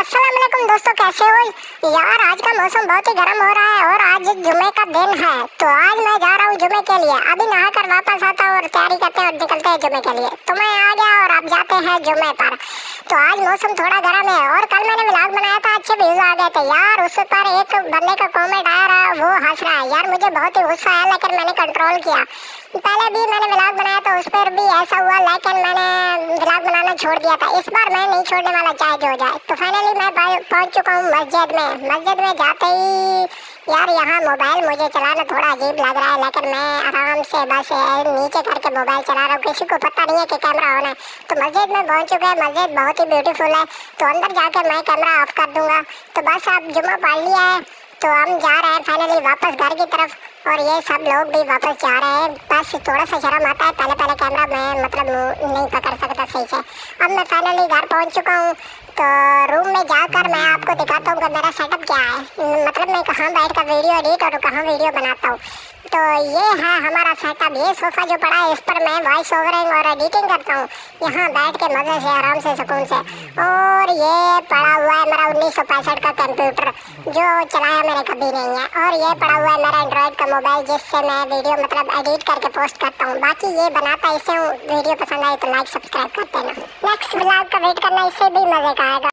वालेकुम दोस्तों, कैसे हो? यार, आज का मौसम बहुत ही गर्म हो रहा है और आज जुमे का दिन है। तो आज मैं जा रहा हूँ जुमे के लिए। अभी नहा कर वापस आता हूँ और तैयारी करते हैं और निकलते हैं जुमे के लिए। तो मैं आ गया और आप जाते हैं जुमे पर। तो आज मौसम थोड़ा गर्म है और कल मैंने ब्लॉग बनाया था, अच्छे व्यूज़ आ गए थे। यार, उस पर एक बंदे का कॉमेंट आया रहा, वो हंस रहा है यार, मुझे बहुत ही गुस्सा आया, लेकिन मैंने कंट्रोल किया। पहले भी मैंने व्लॉग बनाया तो उस पर भी ऐसा हुआ, लेकिन मैंने व्लॉग बनाना छोड़ दिया था। इस बार मैं नहीं छोड़ने वाला, चाहे जो जाए। तो फाइनली मैं पहुँच चुका हूँ मस्जिद में। मस्जिद में जाते ही, यार, यहाँ मोबाइल मुझे चलाना थोड़ा अजीब लग रहा है, लेकिन मैं आराम से बस नीचे करके मोबाइल चला रहा हूँ। किसी को पता नहीं है कि कैमरा ऑन है। तो मस्जिद में पहुँच चुके हैं। मस्जिद बहुत ही ब्यूटीफुल है। तो अंदर जाकर मैं कैमरा ऑफ़ कर दूँगा। तो बस आप जुम्मा पढ़ लिया है। तो हम जा रहे हैं फाइनली वापस घर की तरफ़। और ये सब लोग भी वापस जा रहे हैं। बस थोड़ा सा शर्म आता है। पहले पहले कैमरा मैं मतलब नहीं पकड़ सकता सही से। अब मैं फाइनली घर पहुँच चुका हूँ। तो रूम में जाकर मैं आपको दिखाता हूँ कि मेरा सेटअप क्या है। मतलब मैं कहाँ बैठ कर वीडियो एडिट और कहाँ वीडियो बनाता हूँ। तो ये है हमारा सेटअप ये सोफ़ा जो पड़ा है, इस पर मैं वॉइस ओवरिंग और एडिटिंग करता हूँ। यहाँ बैठ के मज़े से, आराम से, सुकून से। और ये पड़ा हुआ है मेरा उन्नीस सौ पैंसठ का कंप्यूटर जो चलाया मैंने कभी नहीं है। और ये पड़ा हुआ है मेरा एंड्रॉयड का मोबाइल जिससे मैं वीडियो मतलब एडिट करके पोस्ट करता हूँ। बाकी ये बनाता इसे वीडियो पसंद आए तो लाइक सब्सक्राइब कर देना नेक्स्ट ब्लॉग का वेट करना, इससे भी मज़े का आएगा।